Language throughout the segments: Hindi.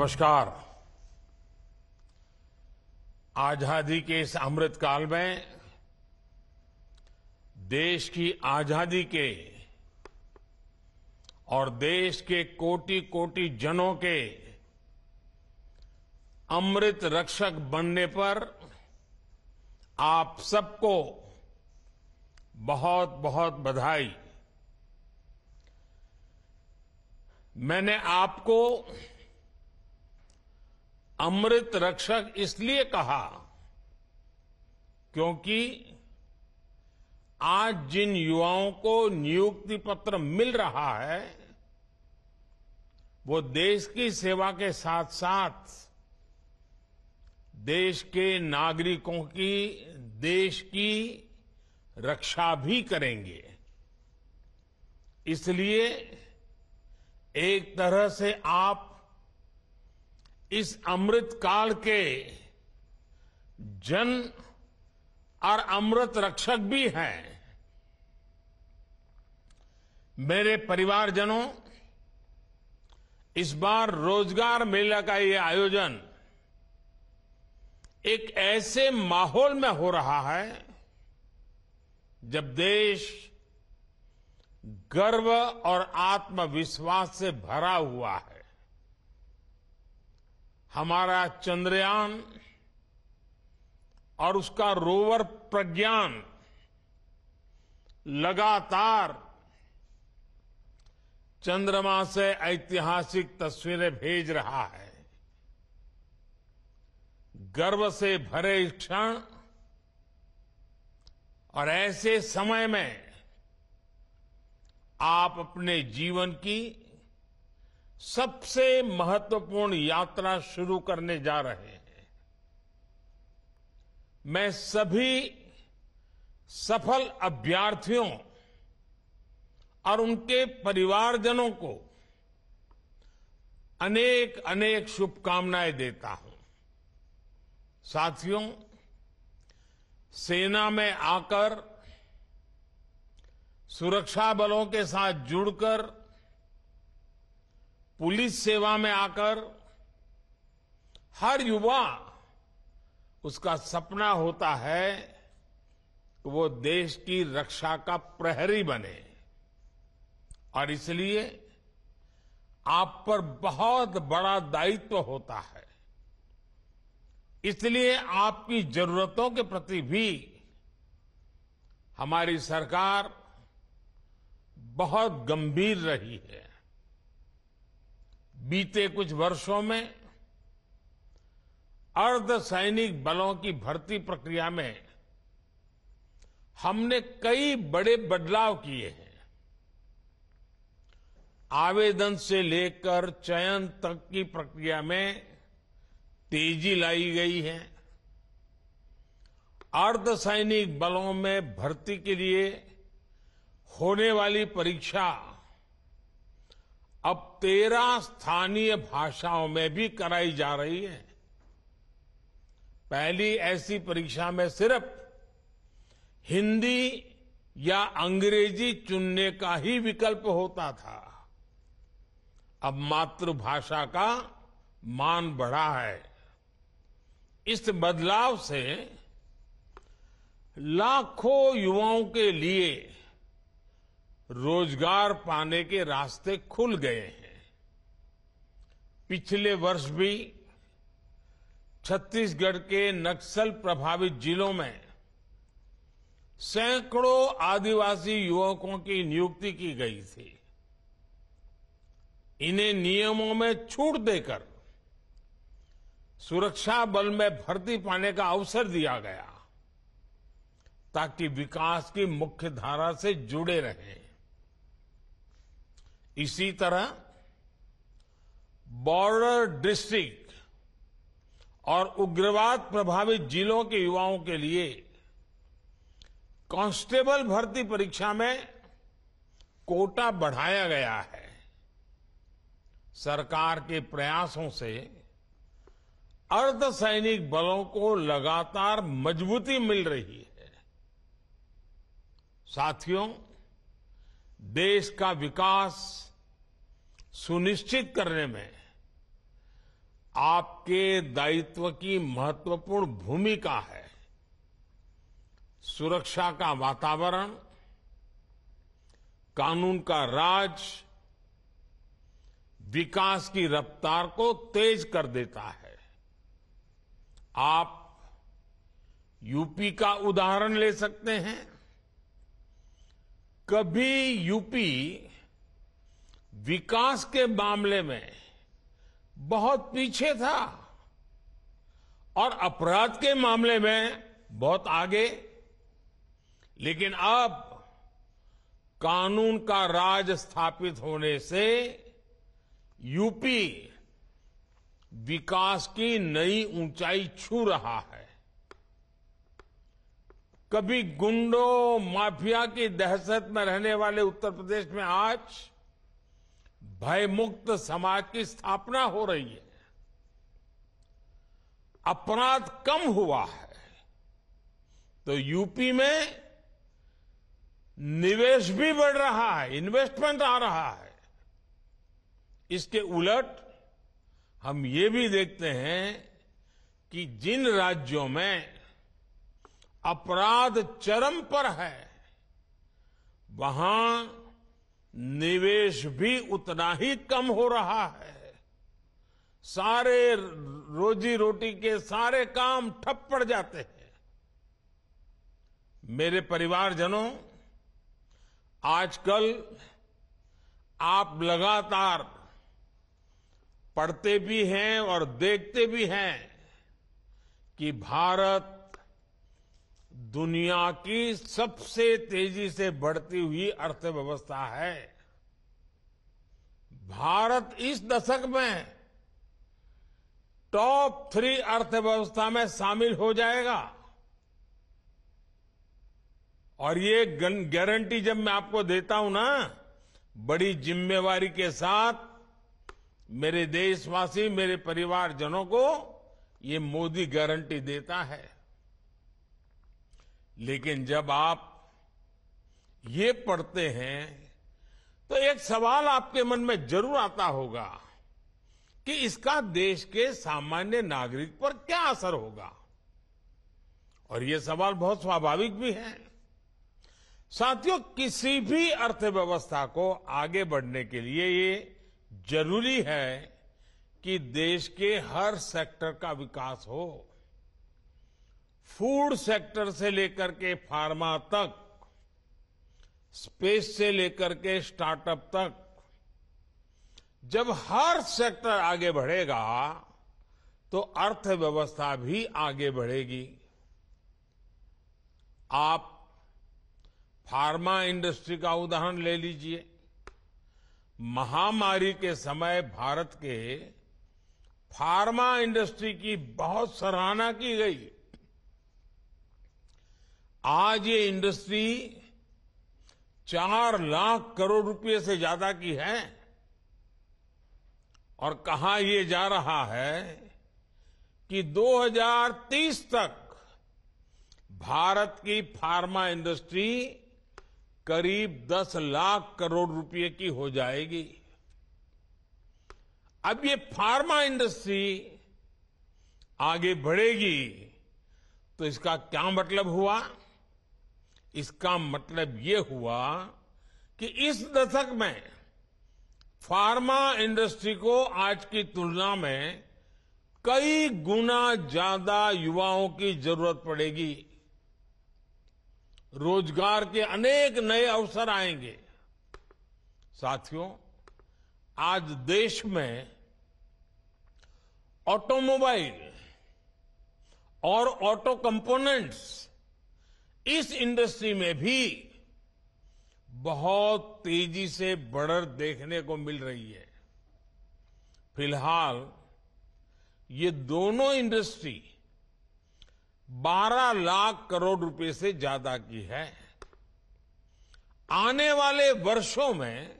नमस्कार। आज़ादी के इस अमृत काल में देश की आज़ादी के और देश के कोटि कोटि जनों के अमृत रक्षक बनने पर आप सबको बहुत बहुत बधाई। मैंने आपको अमृत रक्षक इसलिए कहा क्योंकि आज जिन युवाओं को नियुक्ति पत्र मिल रहा है, वो देश की सेवा के साथ साथ देश के नागरिकों की, देश की रक्षा भी करेंगे। इसलिए एक तरह से आप इस अमृत काल के जन और अमृत रक्षक भी हैं। मेरे परिवारजनों, इस बार रोज़गार मेला का ये आयोजन एक ऐसे माहौल में हो रहा है जब देश गर्व और आत्मविश्वास से भरा हुआ है। हमारा चंद्रयान और उसका रोवर प्रज्ञान लगातार चंद्रमा से ऐतिहासिक तस्वीरें भेज रहा है। गर्व से भरे क्षण और ऐसे समय में आप अपने जीवन की सबसे महत्वपूर्ण यात्रा शुरू करने जा रहे हैं। मैं सभी सफल अभ्यर्थियों और उनके परिवारजनों को अनेक अनेक शुभकामनाएँ देता हूँ। साथियों, सेना में आकर, सुरक्षा बलों के साथ जुड़कर पुलिस सेवा में आकर हर युवा उसका सपना होता है कि वो देश की रक्षा का प्रहरी बने। और इसलिए आप पर बहुत बड़ा दायित्व होता है। इसलिए आपकी जरूरतों के प्रति भी हमारी सरकार बहुत गंभीर रही है। बीते कुछ वर्षों में अर्ध सैनिक बलों की भर्ती प्रक्रिया में हमने कई बड़े बदलाव किए हैं। आवेदन से लेकर चयन तक की प्रक्रिया में तेज़ी लाई गई है। अर्ध सैनिक बलों में भर्ती के लिए होने वाली परीक्षा अब तेरह स्थानीय भाषाओं में भी कराई जा रही है। पहली ऐसी परीक्षा में सिर्फ़ हिंदी या अंग्रेज़ी चुनने का ही विकल्प होता था। अब मातृभाषा का मान बढ़ा है। इस बदलाव से लाखों युवाओं के लिए रोज़गार पाने के रास्ते खुल गए हैं। पिछले वर्ष भी छत्तीसगढ़ के नक्सल प्रभावित जिलों में सैकड़ों आदिवासी युवकों की नियुक्ति की गई थी। इन्हें नियमों में छूट देकर सुरक्षा बल में भर्ती पाने का अवसर दिया गया, ताकि विकास की मुख्य धारा से जुड़े रहें। इसी तरह बॉर्डर डिस्ट्रिक्ट और उग्रवाद प्रभावित जिलों के युवाओं के लिए कांस्टेबल भर्ती परीक्षा में कोटा बढ़ाया गया है। सरकार के प्रयासों से अर्धसैनिक बलों को लगातार मजबूती मिल रही है। साथियों देश का विकास सुनिश्चित करने में आपके दायित्व की महत्वपूर्ण भूमिका है। सुरक्षा का वातावरण, कानून का राज, विकास की रफ्तार को तेज कर देता है। आप यूपी का उदाहरण ले सकते हैं। कभी यूपी विकास के मामले में बहुत पीछे था और अपराध के मामले में बहुत आगे। लेकिन अब कानून का राज स्थापित होने से यूपी विकास की नई ऊंचाई छू रहा है। कभी गुंडों, माफिया की दहशत में रहने वाले उत्तर प्रदेश में आज भयमुक्त समाज की स्थापना हो रही है। अपराध कम हुआ है। तो यूपी में निवेश भी बढ़ रहा है इन्वेस्टमेंट आ रहा है। इसके उलट हम ये भी देखते हैं कि जिन राज्यों में अपराध चरम पर है। वहाँ निवेश भी उतना ही कम हो रहा है। सारे रोजी रोटी के सारे काम ठप पड़ जाते हैं। मेरे परिवारजनों, आजकल आप लगातार पढ़ते भी हैं और देखते भी हैं कि भारत दुनिया की सबसे तेज़ी से बढ़ती हुई अर्थव्यवस्था है। भारत इस दशक में टॉप थ्री अर्थव्यवस्था में शामिल हो जाएगा। और ये गारंटी जब मैं आपको देता हूँ ना, बड़ी जिम्मेवारी के साथ मेरे देशवासी, मेरे परिवारजनों को ये मोदी गारंटी देता है। लेकिन जब आप ये पढ़ते हैं तो एक सवाल आपके मन में ज़रूर आता होगा कि इसका देश के सामान्य नागरिक पर क्या असर होगा। और ये सवाल बहुत स्वाभाविक भी है। साथियों, किसी भी अर्थव्यवस्था को आगे बढ़ने के लिए ये ज़रूरी है कि देश के हर सेक्टर का विकास हो। फ़ूड सेक्टर से लेकर के फार्मा तक, स्पेस से लेकर के स्टार्टअप तक, जब हर सेक्टर आगे बढ़ेगा तो अर्थव्यवस्था भी आगे बढ़ेगी। आप फार्मा इंडस्ट्री का उदाहरण ले लीजिए। महामारी के समय भारत के फार्मा इंडस्ट्री की बहुत सराहना की गई। आज ये इंडस्ट्री चार लाख करोड़ रुपए से ज़्यादा की है और कहा ये जा रहा है कि 2030 तक भारत की फार्मा इंडस्ट्री करीब 10 लाख करोड़ रुपए की हो जाएगी। अब ये फार्मा इंडस्ट्री आगे बढ़ेगी तो इसका क्या मतलब हुआ? इसका मतलब ये हुआ कि इस दशक में फार्मा इंडस्ट्री को आज की तुलना में कई गुना ज़्यादा युवाओं की ज़रूरत पड़ेगी। रोज़गार के अनेक नए अवसर आएँगे। साथियों, आज देश में ऑटोमोबाइल और ऑटो कंपोनेंट्स इस इंडस्ट्री में भी बहुत तेज़ी से बढ़त देखने को मिल रही है। फ़िलहाल ये दोनों इंडस्ट्री 12 लाख करोड़ रुपए से ज़्यादा की है। आने वाले वर्षों में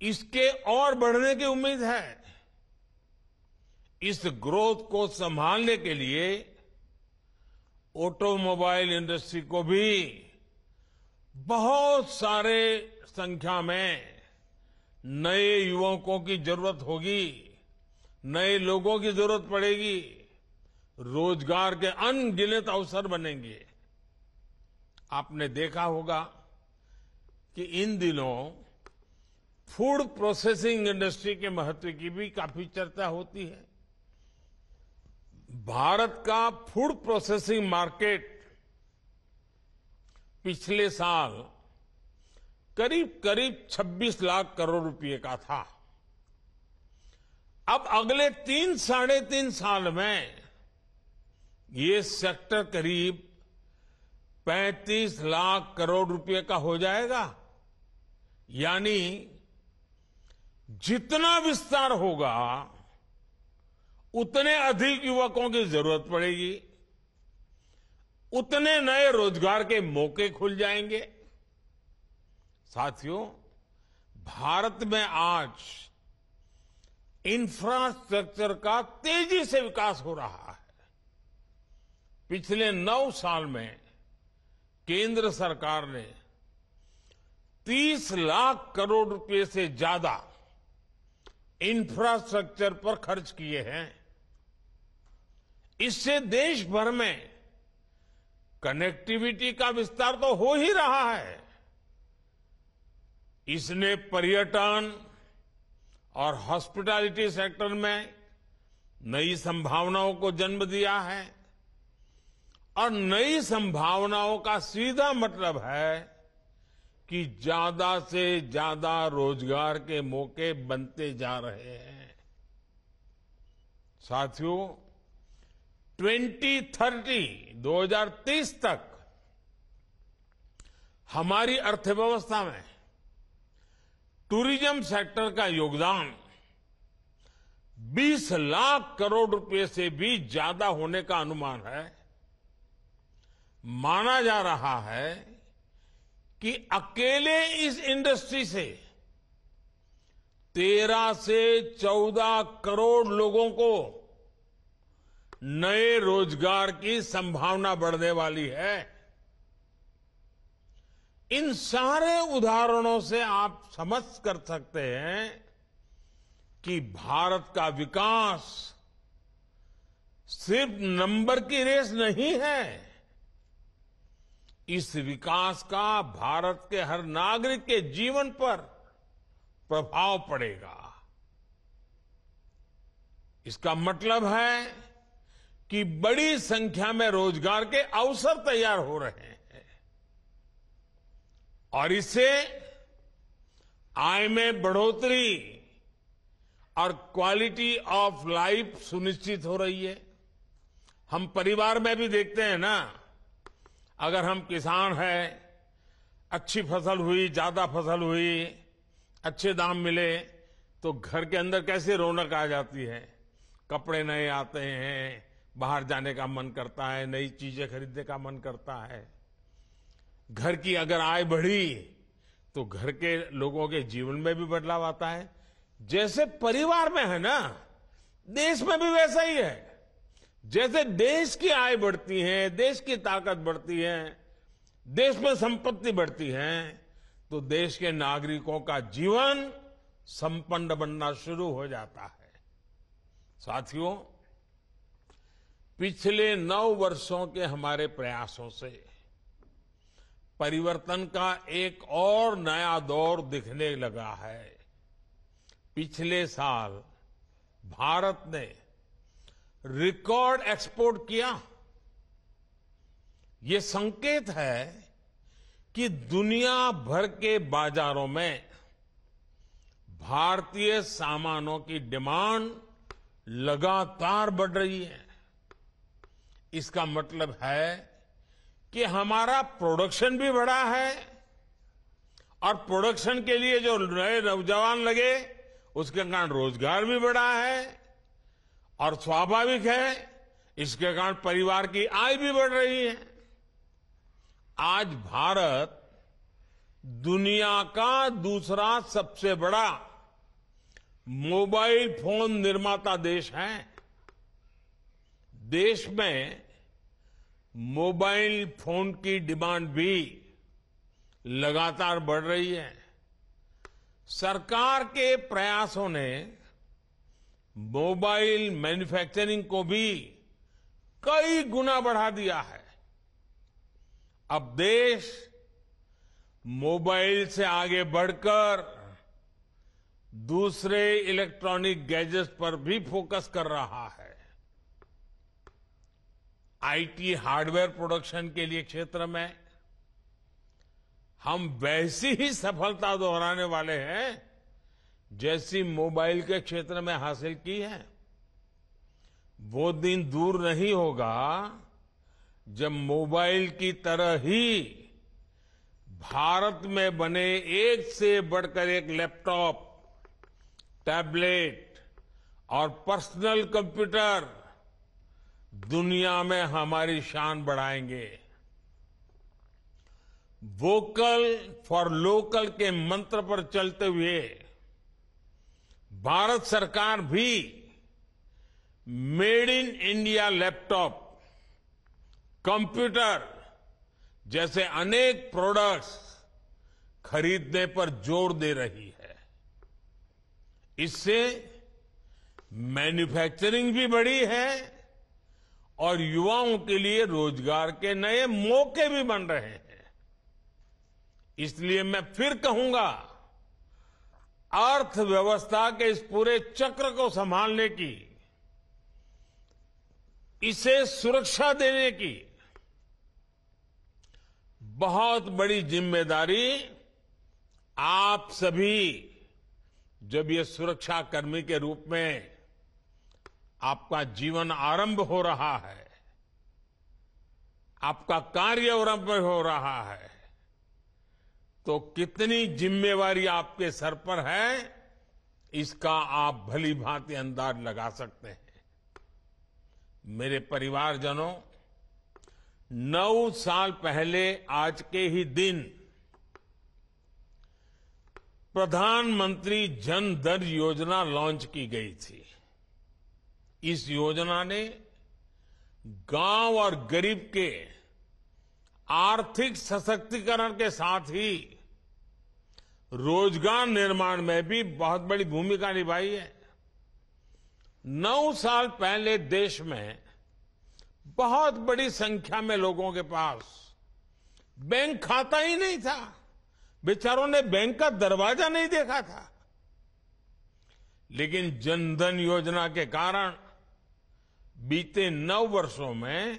इसके और बढ़ने की उम्मीद है। इस ग्रोथ को संभालने के लिए ऑटोमोबाइल इंडस्ट्री को भी बहुत सारे संख्या में नए युवकों की ज़रूरत होगी, नए लोगों की ज़रूरत पड़ेगी, रोज़गार के अनगिनत अवसर बनेंगे। आपने देखा होगा कि इन दिनों फ़ूड प्रोसेसिंग इंडस्ट्री के महत्व की भी काफ़ी चर्चा होती है। भारत का फ़ूड प्रोसेसिंग मार्केट पिछले साल करीब करीब 26 लाख करोड़ रुपए का था। अब अगले तीन, साढ़े तीन साल में ये सेक्टर करीब 35 लाख करोड़ रुपए का हो जाएगा। यानी जितना विस्तार होगा उतने अधिक युवकों की ज़रूरत पड़ेगी, उतने नए रोज़गार के मौके खुल जाएँगे। साथियों, भारत में आज इंफ्रास्ट्रक्चर का तेज़ी से विकास हो रहा है। पिछले नौ साल में केंद्र सरकार ने 30 लाख करोड़ रुपए से ज़्यादा इंफ्रास्ट्रक्चर पर खर्च किए हैं। इससे देश भर में कनेक्टिविटी का विस्तार तो हो ही रहा है। इसने पर्यटन और हॉस्पिटैलिटी सेक्टर में नई संभावनाओं को जन्म दिया है और नई संभावनाओं का सीधा मतलब है कि ज़्यादा से ज़्यादा रोज़गार के मौके बनते जा रहे हैं। साथियों 2030 2030 तक हमारी अर्थव्यवस्था में टूरिज़्म सेक्टर का योगदान 20 लाख करोड़ रुपए से भी ज़्यादा होने का अनुमान है। माना जा रहा है कि अकेले इस इंडस्ट्री से 13 से 14 करोड़ लोगों को नए रोज़गार की संभावना बढ़ने वाली है। इन सारे उदाहरणों से आप समझ कर सकते हैं कि भारत का विकास सिर्फ़ नंबर की रेस नहीं है। इस विकास का भारत के हर नागरिक के जीवन पर प्रभाव पड़ेगा। इसका मतलब है कि बड़ी संख्या में रोज़गार के अवसर तैयार हो रहे हैं। और इससे आय में बढ़ोतरी और क्वालिटी ऑफ़ लाइफ सुनिश्चित हो रही है। हम परिवार में भी देखते हैं ना, अगर हम किसान हैं, अच्छी फ़सल हुई, ज़्यादा फ़सल हुई, अच्छे दाम मिले तो घर के अंदर कैसे रौनक आ जाती है? कपड़े नए आते हैं बाहर जाने का मन करता है, नई चीज़ें खरीदने का मन करता है। घर की अगर आय बढ़ी तो घर के लोगों के जीवन में भी बदलाव आता है। जैसे परिवार में है ना, देश में भी वैसा ही है। जैसे देश की आय बढ़ती है, देश की ताकत बढ़ती है, देश में संपत्ति बढ़ती है तो देश के नागरिकों का जीवन संपन्न बनना शुरू हो जाता है। साथियों पिछले नौ वर्षों के हमारे प्रयासों से परिवर्तन का एक और नया दौर दिखने लगा है। पिछले साल भारत ने रिकॉर्ड एक्सपोर्ट किया। ये संकेत है कि दुनिया भर के बाजारों में भारतीय सामानों की डिमांड लगातार बढ़ रही है। इसका मतलब है कि हमारा प्रोडक्शन भी बढ़ा है और प्रोडक्शन के लिए जो नए नौजवान लगे, उसके कारण रोज़गार भी बढ़ा है और स्वाभाविक है, इसके कारण परिवार की आय भी बढ़ रही है। आज भारत दुनिया का दूसरा सबसे बड़ा मोबाइल फ़ोन निर्माता देश है। देश में मोबाइल फ़ोन की डिमांड भी लगातार बढ़ रही है। सरकार के प्रयासों ने मोबाइल मैन्युफैक्चरिंग को भी कई गुना बढ़ा दिया है। अब देश मोबाइल से आगे बढ़कर दूसरे इलेक्ट्रॉनिक गैजेट्स पर भी फोकस कर रहा है। आईटी हार्डवेयर प्रोडक्शन के लिए क्षेत्र में हम वैसी ही सफलता दोहराने वाले हैं, जैसी मोबाइल के क्षेत्र में हासिल की है। वो दिन दूर नहीं होगा जब मोबाइल की तरह ही भारत में बने एक से बढ़कर एक लैपटॉप, टैबलेट और पर्सनल कंप्यूटर दुनिया में हमारी शान बढ़ाएँगे। वोकल फॉर लोकल के मंत्र पर चलते हुए भारत सरकार भी made in India laptop, computer जैसे अनेक प्रोडक्ट्स खरीदने पर ज़ोर दे रही है। इससे मैन्युफैक्चरिंग भी बढ़ी है और युवाओं के लिए रोज़गार के नए मौके भी बन रहे हैं। इसलिए मैं फिर कहूँगा, अर्थव्यवस्था के इस पूरे चक्र को संभालने की, इसे सुरक्षा देने की बहुत बड़ी ज़िम्मेदारी आप सभी, जब ये सुरक्षा कर्मी के रूप में आपका जीवन आरंभ हो रहा है। आपका कार्य आरंभ हो रहा है। तो कितनी जिम्मेवारी आपके सर पर है, इसका आप भली भांति अंदाज लगा सकते हैं। मेरे परिवारजनों, नौ साल पहले आज के ही दिन प्रधानमंत्री जन धन योजना लॉन्च की गई थी। इस योजना ने गाँव और गरीब के आर्थिक सशक्तिकरण के साथ ही रोज़गार निर्माण में भी बहुत बड़ी भूमिका निभाई है। नौ साल पहले देश में बहुत बड़ी संख्या में लोगों के पास बैंक खाता ही नहीं था। बेचारों ने बैंक का दरवाज़ा नहीं देखा था। लेकिन जनधन योजना के कारण बीते नौ वर्षों में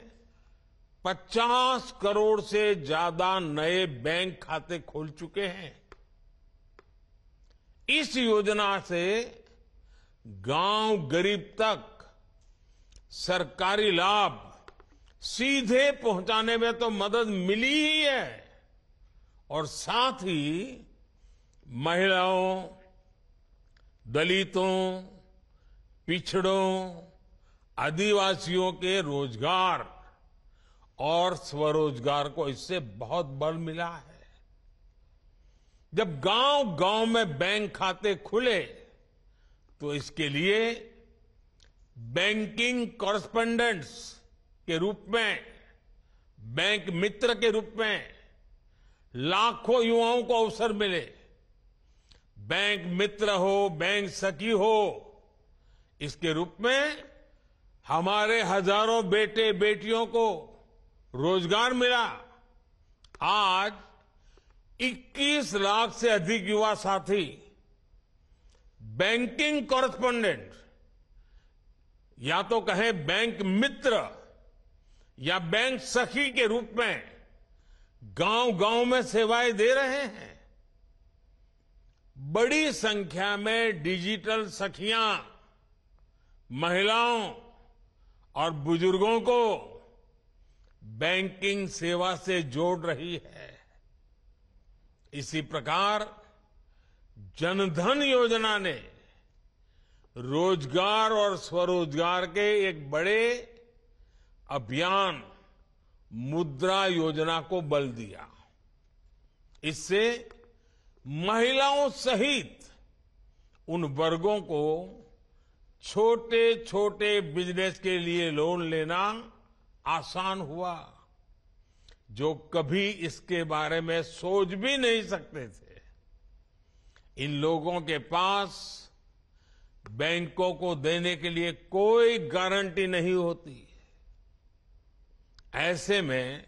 50 करोड़ से ज़्यादा नए बैंक खाते खोल चुके हैं। इस योजना से गाँव गरीब तक सरकारी लाभ सीधे पहुँचाने में तो मदद मिली ही है और साथ ही महिलाओं, दलितों, पिछड़ों आदिवासियों के रोज़गार और स्वरोजगार को इससे बहुत बल मिला है। जब गाँव गाँव में बैंक खाते खुले तो इसके लिए बैंकिंग कॉरेस्पोंडेंट्स के रूप में, बैंक मित्र के रूप में लाखों युवाओं को अवसर मिले। बैंक मित्र हो, बैंक सखी हो, इसके रूप में हमारे हज़ारों बेटे बेटियों को रोज़गार मिला। आज 21 लाख से अधिक युवा साथी, बैंकिंग कॉरेस्पोंडेंट, या तो कहें बैंक मित्र या बैंक सखी के रूप में गाँव गाँव में सेवाएँ दे रहे हैं। बड़ी संख्या में डिजिटल सखियाँ, महिलाओं और बुज़ुर्गों को बैंकिंग सेवा से जोड़ रही है। इसी प्रकार जनधन योजना ने रोज़गार और स्वरोजगार के एक बड़े अभियान मुद्रा योजना को बल दिया। इससे महिलाओं सहित उन वर्गों को छोटे छोटे बिज़नेस के लिए लोन लेना आसान हुआ, जो कभी इसके बारे में सोच भी नहीं सकते थे। इन लोगों के पास बैंकों को देने के लिए कोई गारंटी नहीं होती। ऐसे में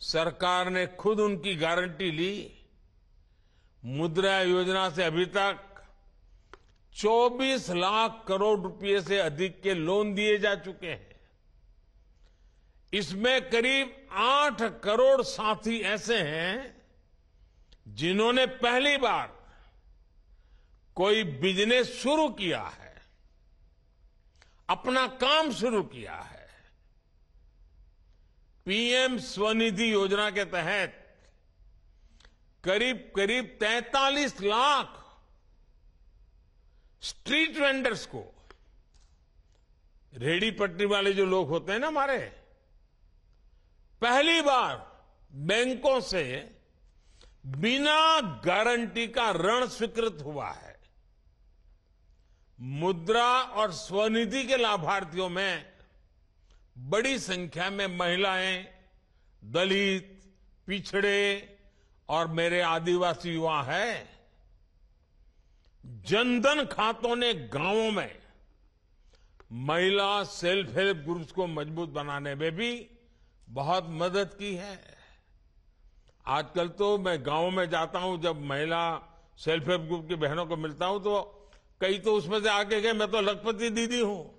सरकार ने खुद उनकी गारंटी ली। मुद्रा योजना से अभी तक 24 लाख करोड़ रुपए से अधिक के लोन दिए जा चुके हैं। इसमें करीब 8 करोड़ साथी ऐसे हैं जिन्होंने पहली बार कोई बिज़नेस शुरू किया है, अपना काम शुरू किया है। पीएम स्वनिधि योजना के तहत करीब करीब 43 लाख स्ट्रीट वेंडर्स को। रेडी पट्टी वाले जो लोग होते हैं ना हमारे, पहली बार बैंकों से बिना गारंटी का ऋण स्वीकृत हुआ है। मुद्रा और स्वनिधि के लाभार्थियों में बड़ी संख्या में महिलाएँ, दलित, पिछड़े और मेरे आदिवासी युवा हैं। जनधन खातों ने गाँवों में महिला सेल्फ हेल्प ग्रुप्स को मज़बूत बनाने में भी बहुत मदद की है। आजकल तो मैं गाँव में जाता हूँ, जब महिला सेल्फ हेल्प ग्रुप की बहनों को मिलता हूँ तो कई तो उसमें से आगे गए मैं तो लखपति दीदी हूँ।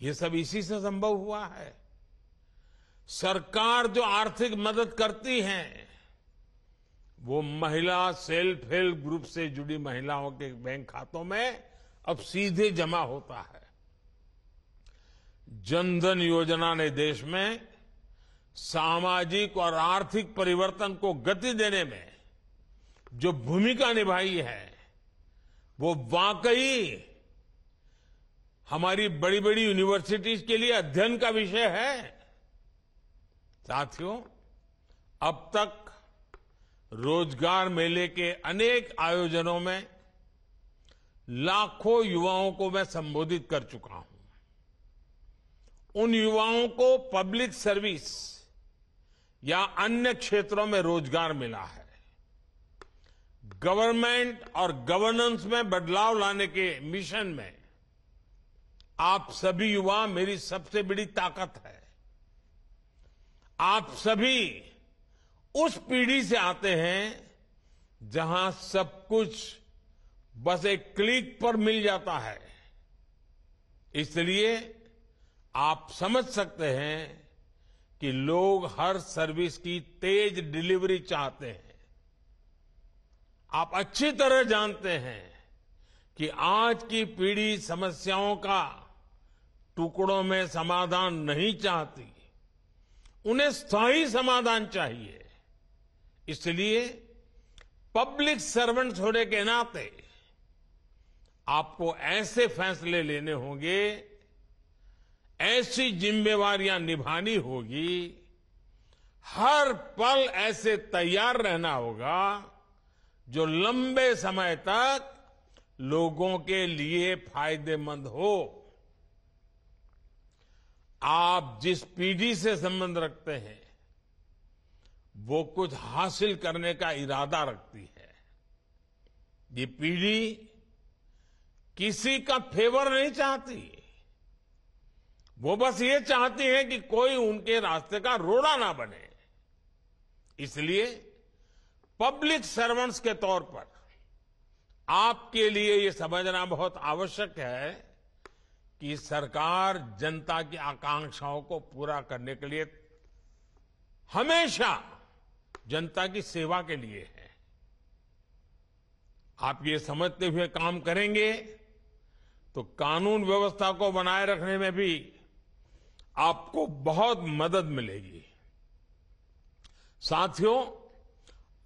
ये सब इसी से संभव हुआ है। सरकार जो आर्थिक मदद करती है वो महिला सेल्फ हेल्प ग्रुप से जुड़ी महिलाओं के बैंक खातों में अब सीधे जमा होता है। जनधन योजना ने देश में सामाजिक और आर्थिक परिवर्तन को गति देने में जो भूमिका निभाई है, वो वाकई हमारी बड़ी बड़ी यूनिवर्सिटीज के लिए अध्ययन का विषय है। साथियों, अब तक रोज़गार मेले के अनेक आयोजनों में लाखों युवाओं को मैं संबोधित कर चुका हूँ। उन युवाओं को पब्लिक सर्विस या अन्य क्षेत्रों में रोज़गार मिला है। गवर्नमेंट और गवर्नेंस में बदलाव लाने के मिशन में आप सभी युवा मेरी सबसे बड़ी ताकत है। आप सभी उस पीढ़ी से आते हैं जहाँ सब कुछ बस एक क्लिक पर मिल जाता है। इसलिए आप समझ सकते हैं कि लोग हर सर्विस की तेज डिलीवरी चाहते हैं। आप अच्छी तरह जानते हैं कि आज की पीढ़ी समस्याओं का टुकड़ों में समाधान नहीं चाहती। उन्हें स्थायी समाधान चाहिए। इसलिए पब्लिक सर्वेंट होने के नाते आपको ऐसे फैसले लेने होंगे, ऐसी जिम्मेवारियाँ निभानी होगी, हर पल ऐसे तैयार रहना होगा जो लंबे समय तक लोगों के लिए फ़ायदेमंद हो। आप जिस पीढ़ी से संबंध रखते हैं वो कुछ हासिल करने का इरादा रखती है। ये पीढ़ी किसी का फेवर नहीं चाहती। वो बस ये चाहती है कि कोई उनके रास्ते का रोड़ा ना बने। इसलिए पब्लिक सर्वेंट्स के तौर पर आपके लिए ये समझना बहुत आवश्यक है कि सरकार जनता की आकांक्षाओं को पूरा करने के लिए हमेशा जनता की सेवा के लिए है। आप ये समझते हुए काम करेंगे तो कानून व्यवस्था को बनाए रखने में भी आपको बहुत मदद मिलेगी। साथियों,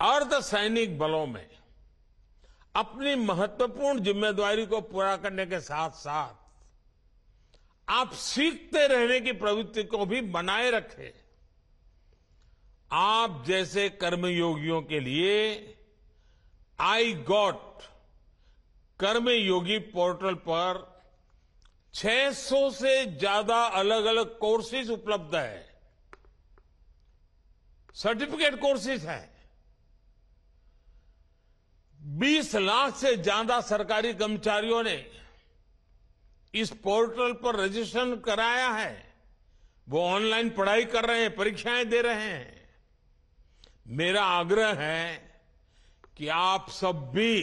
अर्धसैनिक बलों में अपनी महत्वपूर्ण ज़िम्मेदारी को पूरा करने के साथ साथ आप सीखते रहने की प्रवृत्ति को भी बनाए रखें। आप जैसे कर्मयोगियों के लिए आई गॉट कर्मयोगी पोर्टल पर 600 से ज़्यादा अलग अलग कोर्सेज उपलब्ध है। सर्टिफिकेट कोर्सेज हैं। 20 लाख से ज़्यादा सरकारी कर्मचारियों ने इस पोर्टल पर रजिस्ट्रेशन कराया है। वो ऑनलाइन पढ़ाई कर रहे हैं, परीक्षाएँ दे रहे हैं। मेरा आग्रह है कि आप सब भी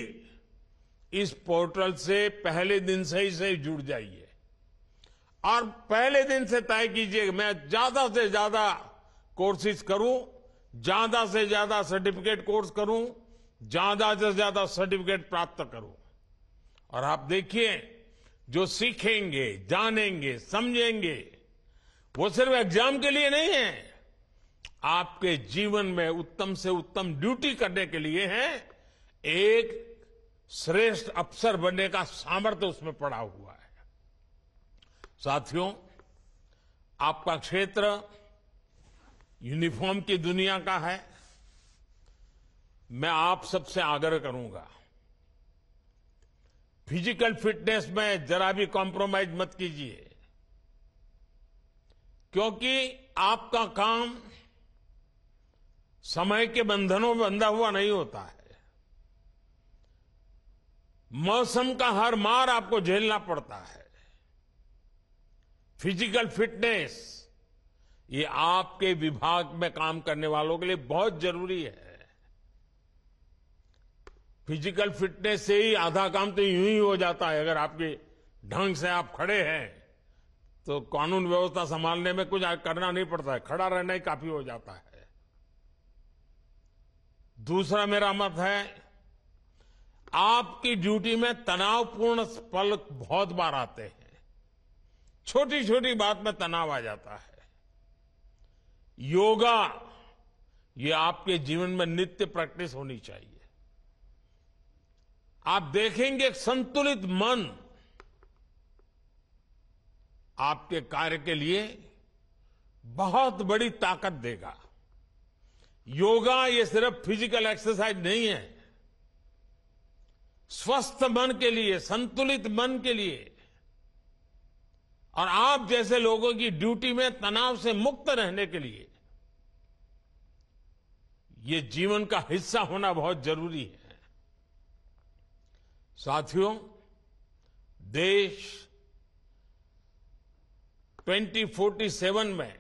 इस पोर्टल से पहले दिन से ही से जुड़ जाइए। और पहले दिन से तय कीजिए, मैं ज़्यादा से ज़्यादा कोर्सेज करूँ, ज़्यादा से ज़्यादा सर्टिफिकेट कोर्स करूँ, ज़्यादा से ज़्यादा सर्टिफिकेट प्राप्त करूँ। और आप देखिए, जो सीखेंगे, जानेंगे, समझेंगे, वो सिर्फ़ एग्ज़ाम के लिए नहीं है। आपके जीवन में उत्तम से उत्तम ड्यूटी करने के लिए है, एक श्रेष्ठ अफसर बनने का सामर्थ्य उसमें पड़ा हुआ है। साथियों, आपका क्षेत्र यूनिफॉर्म की दुनिया का है। मैं आप सबसे आग्रह करूँगा, फ़िज़िकल फिटनेस में जरा भी कॉम्प्रोमाइज मत कीजिए, क्योंकि आपका काम समय के बंधनों में बंधा हुआ नहीं होता है। मौसम का हर मार आपको झेलना पड़ता है। फ़िज़िकल फिटनेस ये आपके विभाग में काम करने वालों के लिए बहुत ज़रूरी है। फ़िज़िकल फिटनेस से ही आधा काम तो यूँ ही हो जाता है। अगर आपके ढंग से आप खड़े हैं तो कानून व्यवस्था संभालने में कुछ करना नहीं पड़ता है। खड़ा रहना ही काफ़ी हो जाता है। दूसरा मेरा मत है, आपकी ड्यूटी में तनावपूर्ण पल बहुत बार आते हैं। छोटी छोटी बात में तनाव आ जाता है। योगा, ये आपके जीवन में नित्य प्रैक्टिस होनी चाहिए। आप देखेंगे एक संतुलित मन आपके कार्य के लिए बहुत बड़ी ताकत देगा। योगा ये सिर्फ़ फ़िज़िकल एक्सरसाइज नहीं है। स्वस्थ मन के लिए, संतुलित मन के लिए। और आप जैसे लोगों की ड्यूटी में तनाव से मुक्त रहने के लिए, ये जीवन का हिस्सा होना बहुत ज़रूरी है। साथियों, देश 2047 में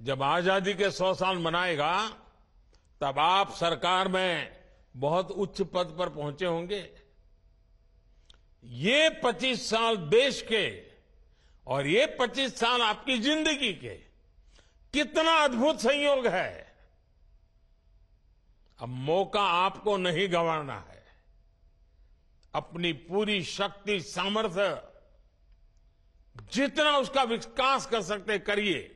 जब आज़ादी के 100 साल मनाएगा, तब आप सरकार में बहुत उच्च पद पर पहुँचे होंगे। ये 25 साल देश के और ये 25 साल आपकी ज़िंदगी के, कितना अद्भुत संयोग है। अब मौका आपको नहीं गंवाना है। अपनी पूरी शक्ति, सामर्थ्य, जितना उसका विकास कर सकते करिए।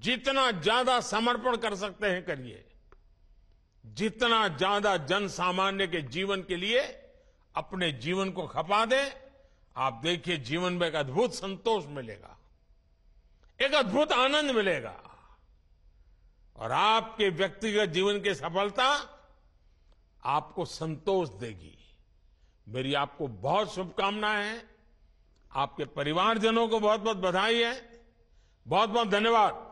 जितना ज़्यादा समर्पण कर सकते हैं करिए। जितना ज़्यादा जन सामान्य के जीवन के लिए अपने जीवन को खपा दें, आप देखिए जीवन में एक अद्भुत संतोष मिलेगा। एक अद्भुत आनंद मिलेगा। और आपके व्यक्तिगत जीवन की सफलता आपको संतोष देगी। मेरी आपको बहुत शुभकामनाएँ हैं। आपके परिवारजनों को बहुत बहुत बधाई है। बहुत बहुत धन्यवाद।